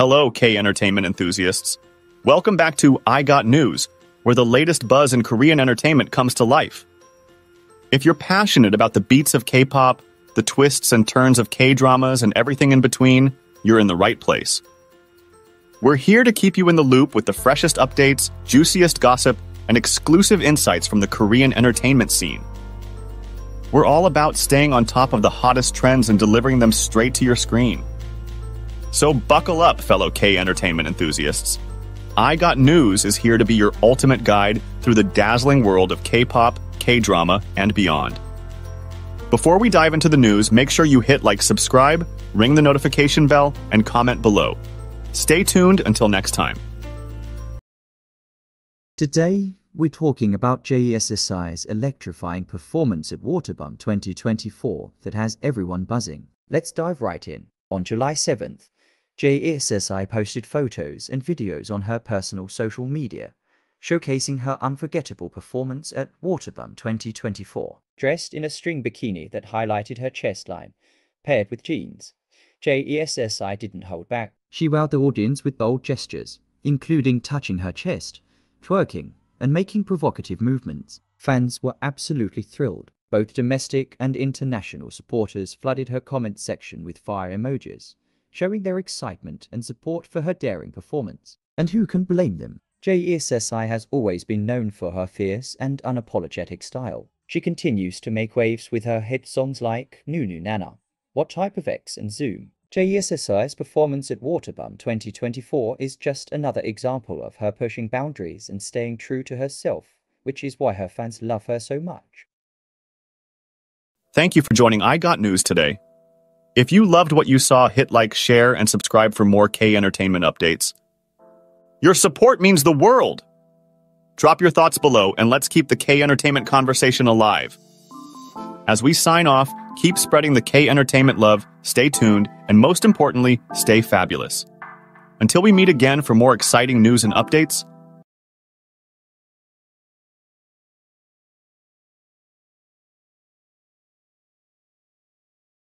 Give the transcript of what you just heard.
Hello, K entertainment enthusiasts. Welcome back to I Got News, where the latest buzz in Korean entertainment comes to life. If you're passionate about the beats of K pop, the twists and turns of K dramas, and everything in between, you're in the right place. We're here to keep you in the loop with the freshest updates, juiciest gossip, and exclusive insights from the Korean entertainment scene. We're all about staying on top of the hottest trends and delivering them straight to your screen. So buckle up, fellow K entertainment enthusiasts. I Got News is here to be your ultimate guide through the dazzling world of K pop, K drama, and beyond. Before we dive into the news, make sure you hit like, subscribe, ring the notification bell, and comment below. Stay tuned until next time. Today, we're talking about JESSI's electrifying performance at Waterbomb 2024 that has everyone buzzing. Let's dive right in. On July 7th, JESSI posted photos and videos on her personal social media, showcasing her unforgettable performance at Waterbomb 2024. Dressed in a string bikini that highlighted her chest line, paired with jeans, JESSI didn't hold back. She wowed the audience with bold gestures, including touching her chest, twerking, and making provocative movements. Fans were absolutely thrilled. Both domestic and international supporters flooded her comment section with fire emojis, showing their excitement and support for her daring performance. And who can blame them? JESSI has always been known for her fierce and unapologetic style. She continues to make waves with her hit songs like Nunu Nana, What Type of X and Zoom. JESSI's performance at Waterbomb 2024 is just another example of her pushing boundaries and staying true to herself, which is why her fans love her so much. Thank you for joining I Got News today. If you loved what you saw, hit like, share, and subscribe for more K entertainment updates. Your support means the world. Drop your thoughts below and let's keep the K entertainment conversation alive. As we sign off, keep spreading the K entertainment love, stay tuned, and most importantly, stay fabulous. Until we meet again for more exciting news and updates,